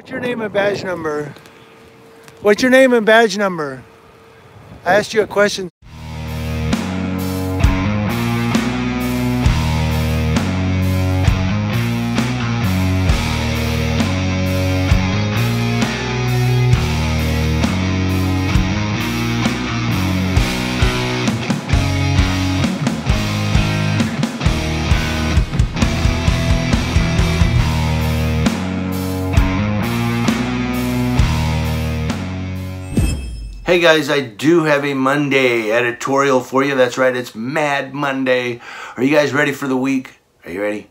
What's your name and badge number? What's your name and badge number? I asked you a question. Hey guys, I do have a Monday editorial for you. That's right, it's Mad Monday. Are you guys ready for the week? Are you ready?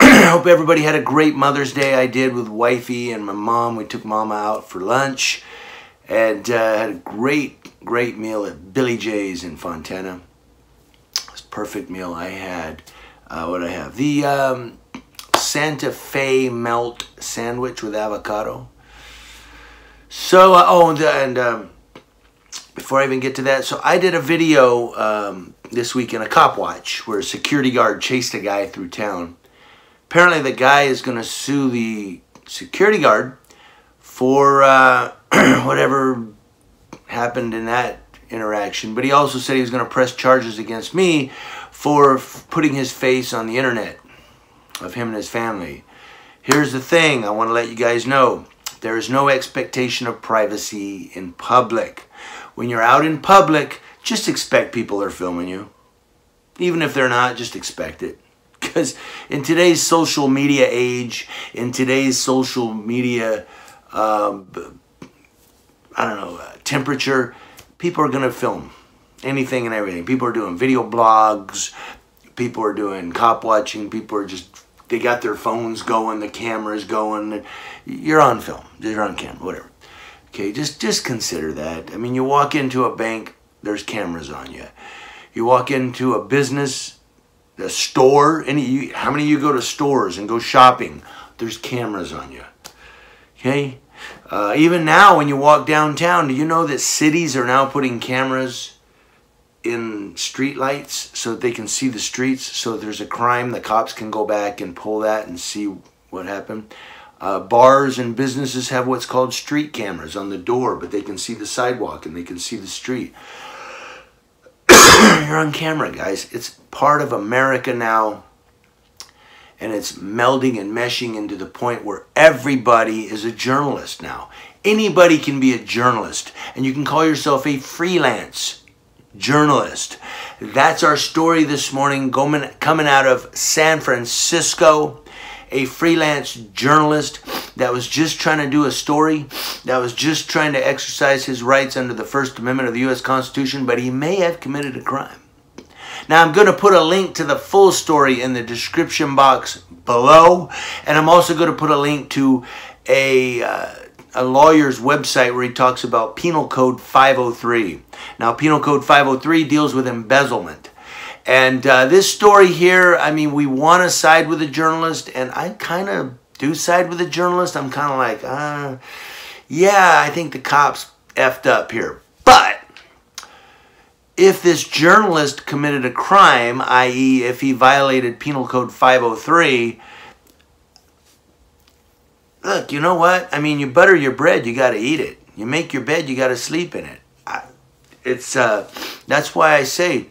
I hope everybody had a great Mother's Day. I did with wifey and my mom. We took mama out for lunch and uh, had a great, great meal at Billy J's in Fontana. It was perfect meal I had. Uh, what I have? The um, Santa Fe melt sandwich with avocado. So, uh, oh, and, and um, before I even get to that, so I did a video um, this week in a cop watch where a security guard chased a guy through town. Apparently, the guy is going to sue the security guard for uh, whatever happened in that interaction. But he also said he was going to press charges against me for putting his face on the internet of him and his family. Here's the thing I want to let you guys know there is no expectation of privacy in public when you're out in public, just expect people are filming you. Even if they're not, just expect it. Because in today's social media age, in today's social media, um, I don't know, uh, temperature, people are going to film anything and everything. People are doing video blogs. People are doing cop watching. People are just, they got their phones going, the cameras going. You're on film. You're on camera, whatever. Okay, just just consider that. I mean, you walk into a bank, there's cameras on you. You walk into a business, a store, any you, how many of you go to stores and go shopping? There's cameras on you. Okay? Uh, even now, when you walk downtown, do you know that cities are now putting cameras in street lights so that they can see the streets? So if there's a crime, the cops can go back and pull that and see what happened. Uh, bars and businesses have what's called street cameras on the door, but they can see the sidewalk and they can see the street. You're on camera, guys. It's part of America now, and it's melding and meshing into the point where everybody is a journalist now. Anybody can be a journalist, and you can call yourself a freelance journalist. That's our story this morning, coming out of San Francisco a freelance journalist that was just trying to do a story, that was just trying to exercise his rights under the First Amendment of the U.S. Constitution, but he may have committed a crime. Now, I'm going to put a link to the full story in the description box below, and I'm also going to put a link to a. Uh, a lawyer's website where he talks about Penal Code 503. Now, Penal Code 503 deals with embezzlement. And uh, this story here, I mean, we want to side with the journalist, and I kind of do side with the journalist. I'm kind of like, uh, yeah, I think the cops effed up here. But if this journalist committed a crime, i.e., if he violated Penal Code 503, look, you know what? I mean, you butter your bread, you got to eat it. You make your bed, you got to sleep in it. I, it's uh, that's why I say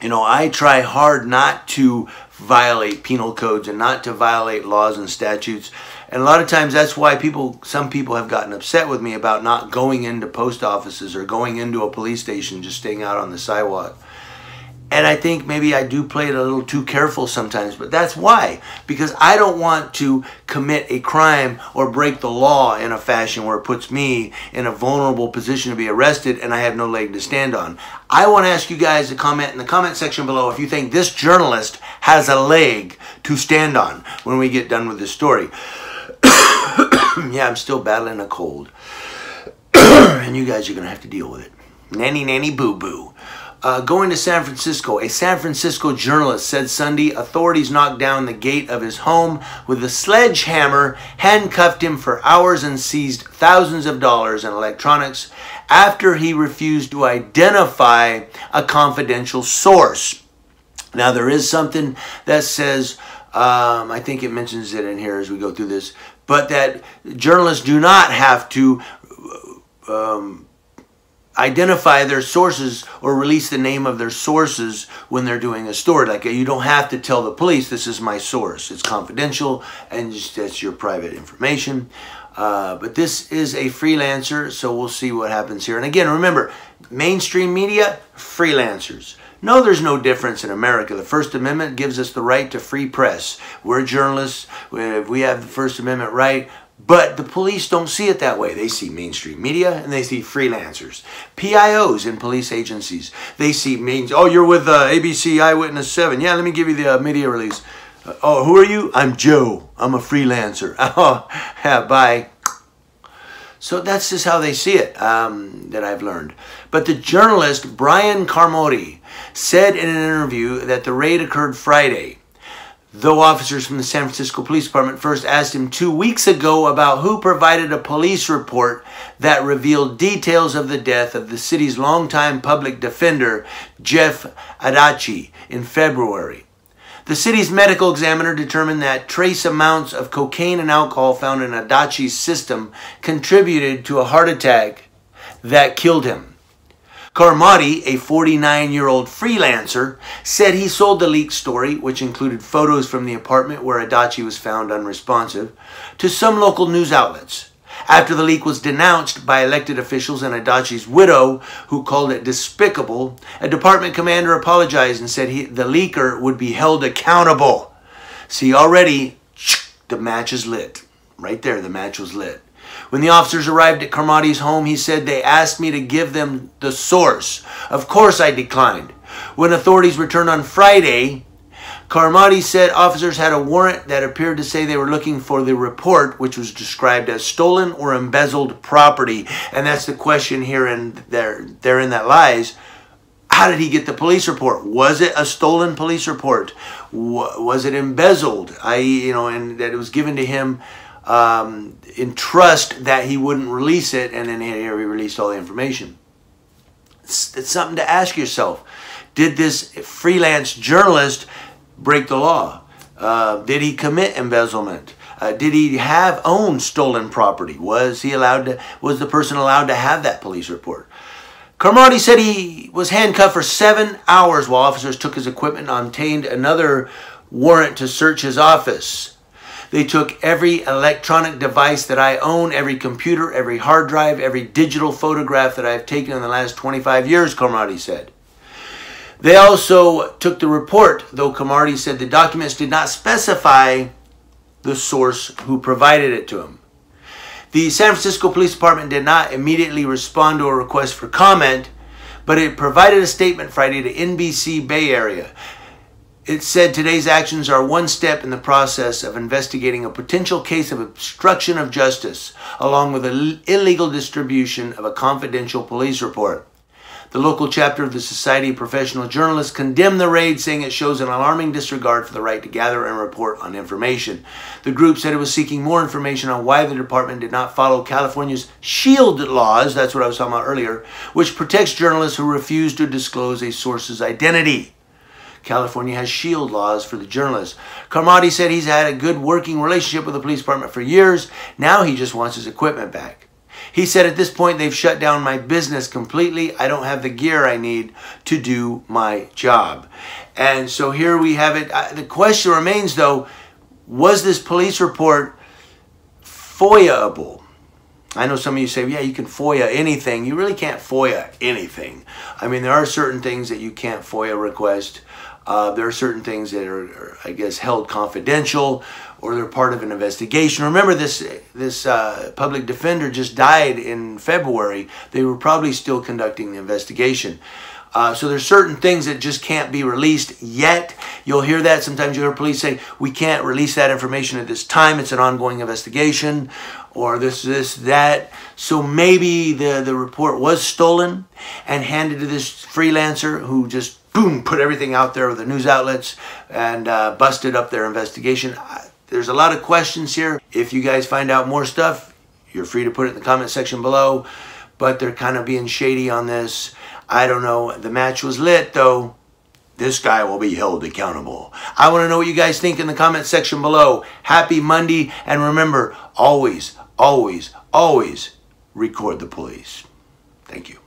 you know, I try hard not to violate penal codes and not to violate laws and statutes. And a lot of times that's why people, some people have gotten upset with me about not going into post offices or going into a police station, just staying out on the sidewalk. And I think maybe I do play it a little too careful sometimes, but that's why. Because I don't want to commit a crime or break the law in a fashion where it puts me in a vulnerable position to be arrested and I have no leg to stand on. I want to ask you guys to comment in the comment section below if you think this journalist has a leg to stand on when we get done with this story. yeah, I'm still battling a cold. and you guys are going to have to deal with it. Nanny, nanny, boo, boo. Uh, going to San Francisco, a San Francisco journalist said Sunday authorities knocked down the gate of his home with a sledgehammer, handcuffed him for hours, and seized thousands of dollars in electronics after he refused to identify a confidential source. Now, there is something that says, um, I think it mentions it in here as we go through this. but that journalists do not have to um, identify their sources or release the name of their sources when they're doing a story. Like you don't have to tell the police this is my source. It's confidential and just, that's your private information. Uh, but this is a freelancer, so we'll see what happens here. And again, remember, mainstream media, freelancers. No, there's no difference in America. The First Amendment gives us the right to free press. We're journalists. If we have the First Amendment right, but the police don't see it that way. They see mainstream media and they see freelancers. PIOs in police agencies. They see means, oh, you're with uh, ABC Eyewitness 7. Yeah, let me give you the uh, media release. Uh, oh, who are you? I'm Joe. I'm a freelancer. Oh, yeah, bye. So that's just how they see it um, that I've learned. But the journalist Bryan Carmody said in an interview that the raid occurred Friday. Though officers from the San Francisco Police Department first asked him two weeks ago about who provided a police report that revealed details of the death of the city's longtime public defender, Jeff Adachi, in February. The city's medical examiner determined that trace amounts of cocaine and alcohol found in Adachi's system contributed to a heart attack that killed him. Carmody, a 49 year old freelancer, said he sold the leaked story, which included photos from the apartment where Adachi was found unresponsive, to some local news outlets. After the leak was denounced by elected officials and Adachi's widow, who called it despicable, a department commander apologized and said he, the leaker would be held accountable. See, already the match is lit. Right there, the match was lit. When the officers arrived at Carmody's home, he said they asked me to give them the source. Of course, I declined. When authorities returned on Friday, Carmody said officers had a warrant that appeared to say they were looking for the report, which was described as stolen or embezzled property. And that's the question here and there, therein that lies. How did he get the police report? Was it a stolen police report? Was it embezzled? I, you know, and that it was given to him um, in trust that he wouldn't release it, and then he released all the information. It's, it's something to ask yourself. Did this freelance journalist break the law? Uh, did he commit embezzlement? Uh, did he have owned stolen property? Was he allowed to? Was the person allowed to have that police report? Carmody said he was handcuffed for seven hours while officers took his equipment and obtained another warrant to search his office. They took every electronic device that I own, every computer, every hard drive, every digital photograph that I've taken in the last 25 years, Carmody said. They also took the report, though Carmody said the documents did not specify the source who provided it to him. The San Francisco Police Department did not immediately respond to a request for comment, but it provided a statement Friday to NBC Bay Area it said today's actions are one step in the process of investigating a potential case of obstruction of justice, along with the illegal distribution of a confidential police report. The local chapter of the Society of Professional Journalists condemned the raid, saying it shows an alarming disregard for the right to gather and report on information. The group said it was seeking more information on why the department did not follow California's SHIELD laws, that's what I was talking about earlier, which protects journalists who refuse to disclose a source's identity. California has shield laws for the journalists. Carmody said he's had a good working relationship with the police department for years. Now he just wants his equipment back. He said at this point they've shut down my business completely. I don't have the gear I need to do my job. And so here we have it. The question remains though, was this police report FOIAable? I know some of you say, yeah, you can FOIA anything. You really can't FOIA anything. I mean, there are certain things that you can't FOIA request. Uh, there are certain things that are, are, I guess, held confidential or they're part of an investigation. Remember, this this uh, public defender just died in February. They were probably still conducting the investigation. Uh, so there's certain things that just can't be released yet. You'll hear that. Sometimes you hear police say, we can't release that information at this time. It's an ongoing investigation or this, this, that. So maybe the, the report was stolen and handed to this freelancer who just boom, put everything out there with the news outlets and uh, busted up their investigation. There's a lot of questions here. If you guys find out more stuff, you're free to put it in the comment section below. But they're kind of being shady on this. I don't know. The match was lit, though. This guy will be held accountable. I want to know what you guys think in the comment section below. Happy Monday. And remember, always, always, always record the police. Thank you.